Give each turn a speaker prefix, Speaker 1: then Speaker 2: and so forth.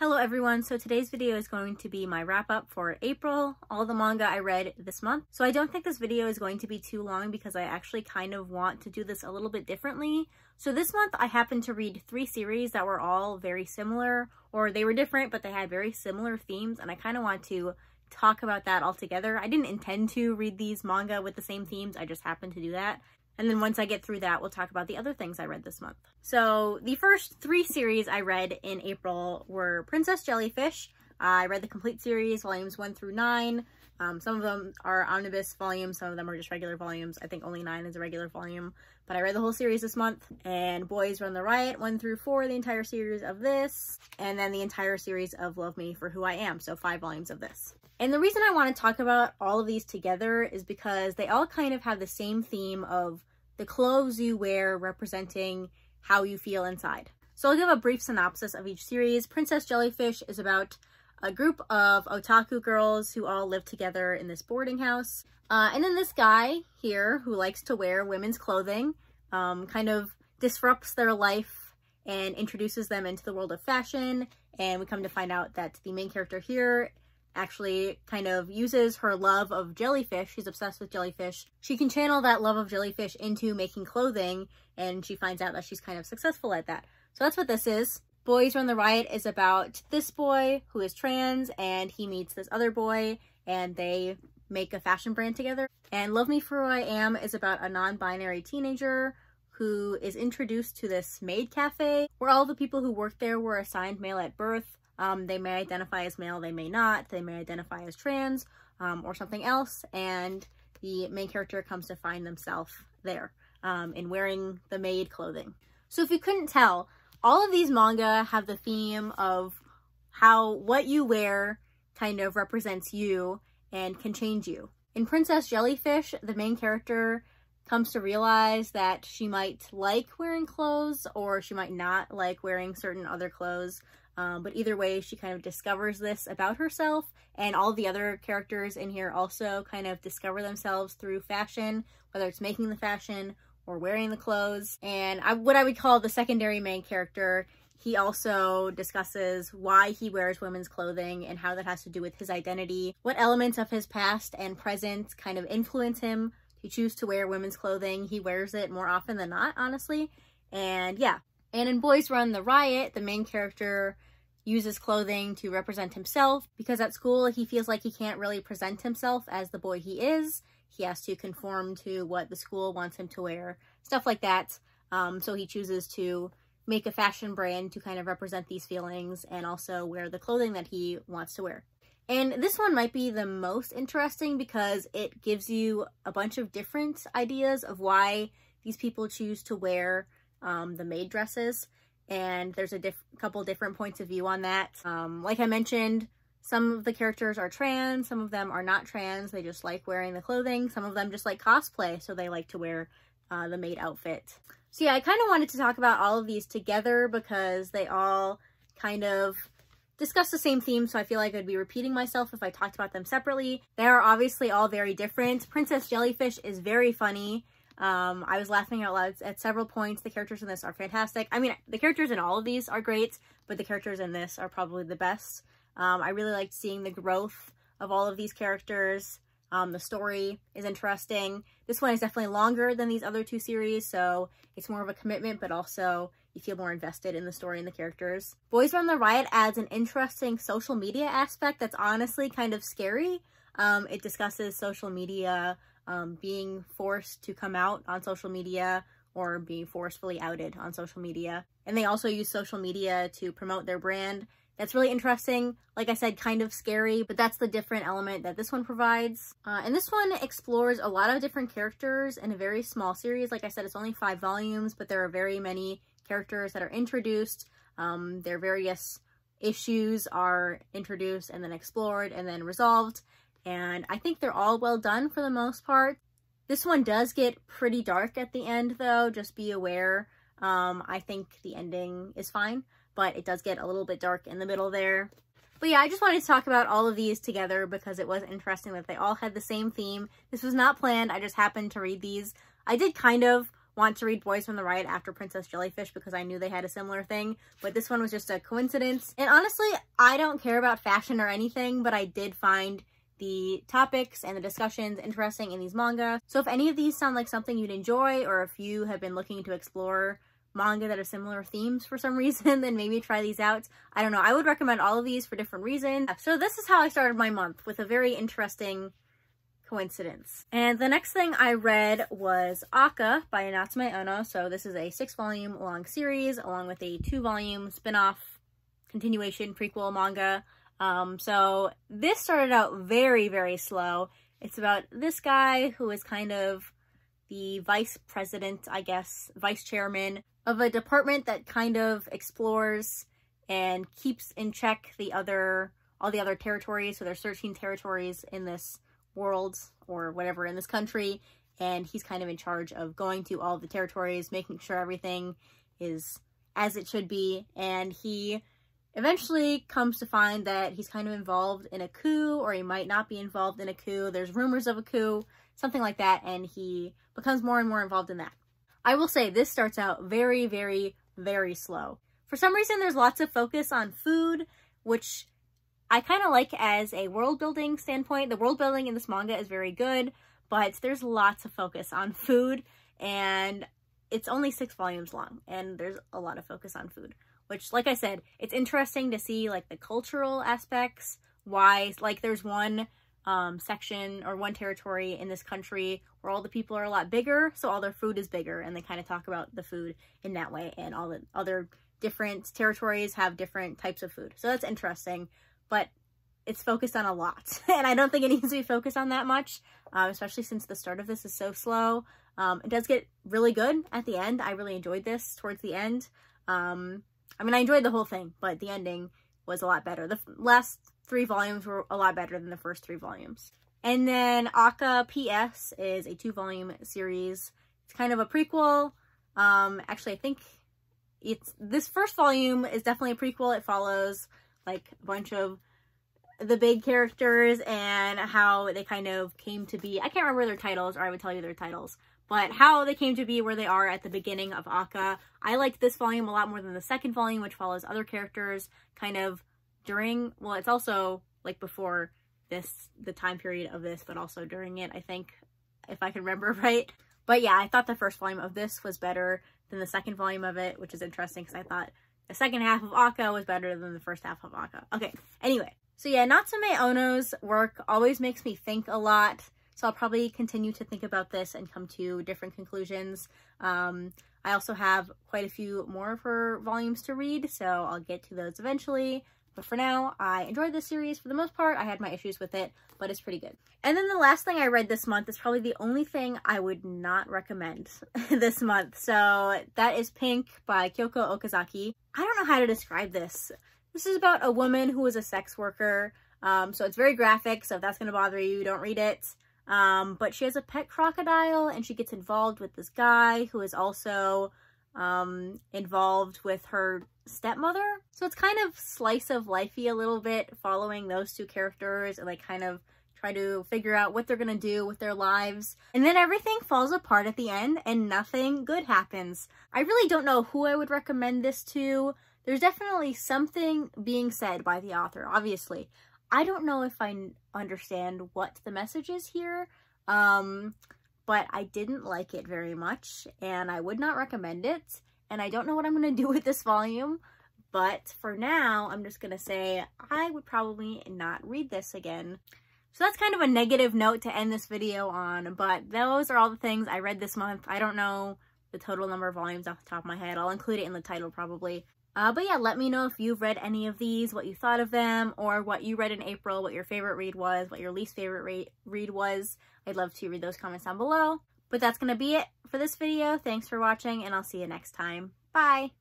Speaker 1: Hello everyone, so today's video is going to be my wrap up for April, all the manga I read this month. So I don't think this video is going to be too long because I actually kind of want to do this a little bit differently. So this month I happened to read three series that were all very similar, or they were different but they had very similar themes and I kind of want to talk about that all together. I didn't intend to read these manga with the same themes, I just happened to do that. And then once I get through that, we'll talk about the other things I read this month. So the first three series I read in April were Princess Jellyfish. I read the complete series, volumes one through nine. Um, some of them are omnibus volumes, some of them are just regular volumes. I think only nine is a regular volume, but I read the whole series this month. And Boys Run the Riot, one through four, the entire series of this, and then the entire series of Love Me for Who I Am, so five volumes of this. And the reason I want to talk about all of these together is because they all kind of have the same theme of the clothes you wear representing how you feel inside. So I'll give a brief synopsis of each series. Princess Jellyfish is about a group of otaku girls who all live together in this boarding house. Uh, and then this guy here who likes to wear women's clothing um, kind of disrupts their life and introduces them into the world of fashion. And we come to find out that the main character here actually kind of uses her love of jellyfish. She's obsessed with jellyfish. She can channel that love of jellyfish into making clothing and she finds out that she's kind of successful at that. So that's what this is. Boys Run the Riot is about this boy who is trans and he meets this other boy and they make a fashion brand together. And Love Me For Who I Am is about a non-binary teenager who is introduced to this maid cafe where all the people who work there were assigned male at birth um, they may identify as male, they may not. They may identify as trans um, or something else. And the main character comes to find themselves there um, in wearing the maid clothing. So if you couldn't tell, all of these manga have the theme of how what you wear kind of represents you and can change you. In Princess Jellyfish, the main character comes to realize that she might like wearing clothes or she might not like wearing certain other clothes. Um, but either way, she kind of discovers this about herself, and all the other characters in here also kind of discover themselves through fashion, whether it's making the fashion or wearing the clothes. And I, what I would call the secondary main character, he also discusses why he wears women's clothing and how that has to do with his identity, what elements of his past and present kind of influence him to choose to wear women's clothing. He wears it more often than not, honestly. And yeah. And in Boys Run the Riot, the main character uses clothing to represent himself because at school he feels like he can't really present himself as the boy he is. He has to conform to what the school wants him to wear, stuff like that. Um, so he chooses to make a fashion brand to kind of represent these feelings and also wear the clothing that he wants to wear. And this one might be the most interesting because it gives you a bunch of different ideas of why these people choose to wear um, the maid dresses and there's a diff couple different points of view on that. Um, like I mentioned, some of the characters are trans, some of them are not trans, they just like wearing the clothing, some of them just like cosplay, so they like to wear uh, the maid outfit. So yeah, I kind of wanted to talk about all of these together because they all kind of discuss the same theme, so I feel like I'd be repeating myself if I talked about them separately. They are obviously all very different. Princess Jellyfish is very funny. Um, I was laughing out loud at several points. The characters in this are fantastic. I mean, the characters in all of these are great, but the characters in this are probably the best. Um, I really liked seeing the growth of all of these characters. Um, the story is interesting. This one is definitely longer than these other two series, so it's more of a commitment, but also you feel more invested in the story and the characters. Boys Run the Riot adds an interesting social media aspect that's honestly kind of scary. Um, it discusses social media um, being forced to come out on social media or being forcefully outed on social media. And they also use social media to promote their brand. That's really interesting. Like I said, kind of scary, but that's the different element that this one provides. Uh, and this one explores a lot of different characters in a very small series. Like I said, it's only five volumes, but there are very many characters that are introduced. Um, their various issues are introduced and then explored and then resolved and I think they're all well done for the most part. This one does get pretty dark at the end though, just be aware. Um, I think the ending is fine, but it does get a little bit dark in the middle there. But yeah, I just wanted to talk about all of these together because it was interesting that they all had the same theme. This was not planned, I just happened to read these. I did kind of want to read Boys from the Riot after Princess Jellyfish because I knew they had a similar thing, but this one was just a coincidence. And honestly, I don't care about fashion or anything, but I did find the topics and the discussions interesting in these manga. So if any of these sound like something you'd enjoy, or if you have been looking to explore manga that have similar themes for some reason, then maybe try these out. I don't know. I would recommend all of these for different reasons. So this is how I started my month with a very interesting coincidence. And the next thing I read was ACCA by Natsume Ono. So this is a six volume long series along with a two volume spin-off continuation prequel manga. Um, so this started out very, very slow. It's about this guy who is kind of the vice president, I guess, vice chairman of a department that kind of explores and keeps in check the other, all the other territories. So there's 13 territories in this world or whatever in this country and he's kind of in charge of going to all the territories, making sure everything is as it should be, and he eventually comes to find that he's kind of involved in a coup, or he might not be involved in a coup. There's rumors of a coup, something like that, and he becomes more and more involved in that. I will say this starts out very, very, very slow. For some reason, there's lots of focus on food, which I kind of like as a world building standpoint. The world building in this manga is very good, but there's lots of focus on food and it's only six volumes long and there's a lot of focus on food, which like I said, it's interesting to see like the cultural aspects, why, like there's one um, section or one territory in this country where all the people are a lot bigger, so all their food is bigger, and they kind of talk about the food in that way, and all the other different territories have different types of food. So that's interesting but it's focused on a lot. and I don't think it needs to be focused on that much, um, especially since the start of this is so slow. Um, it does get really good at the end. I really enjoyed this towards the end. Um, I mean, I enjoyed the whole thing, but the ending was a lot better. The last three volumes were a lot better than the first three volumes. And then ACCA PS is a two-volume series. It's kind of a prequel. Um, actually, I think it's this first volume is definitely a prequel. It follows like a bunch of the big characters and how they kind of came to be. I can't remember their titles or I would tell you their titles, but how they came to be where they are at the beginning of ACCA. I like this volume a lot more than the second volume, which follows other characters kind of during, well, it's also like before this, the time period of this, but also during it, I think, if I can remember right. But yeah, I thought the first volume of this was better than the second volume of it, which is interesting because I thought the second half of ACCA was better than the first half of ACCA. Okay, anyway. So yeah, Natsume Ono's work always makes me think a lot. So I'll probably continue to think about this and come to different conclusions. Um, I also have quite a few more of her volumes to read, so I'll get to those eventually. But for now, I enjoyed this series for the most part. I had my issues with it, but it's pretty good. And then the last thing I read this month is probably the only thing I would not recommend this month. So that is Pink by Kyoko Okazaki. I don't know how to describe this. This is about a woman who is a sex worker. Um, so it's very graphic, so if that's going to bother you, don't read it. Um, but she has a pet crocodile and she gets involved with this guy who is also um, involved with her stepmother. So it's kind of slice of lifey a little bit following those two characters and like kind of try to figure out what they're going to do with their lives. And then everything falls apart at the end and nothing good happens. I really don't know who I would recommend this to. There's definitely something being said by the author, obviously. I don't know if I understand what the message is here. Um, but I didn't like it very much and I would not recommend it. And I don't know what I'm going to do with this volume, but for now, I'm just going to say I would probably not read this again. So that's kind of a negative note to end this video on, but those are all the things I read this month. I don't know the total number of volumes off the top of my head. I'll include it in the title probably. Uh, but yeah, let me know if you've read any of these, what you thought of them, or what you read in April, what your favorite read was, what your least favorite re read was. I'd love to read those comments down below. But that's going to be it for this video. Thanks for watching, and I'll see you next time. Bye!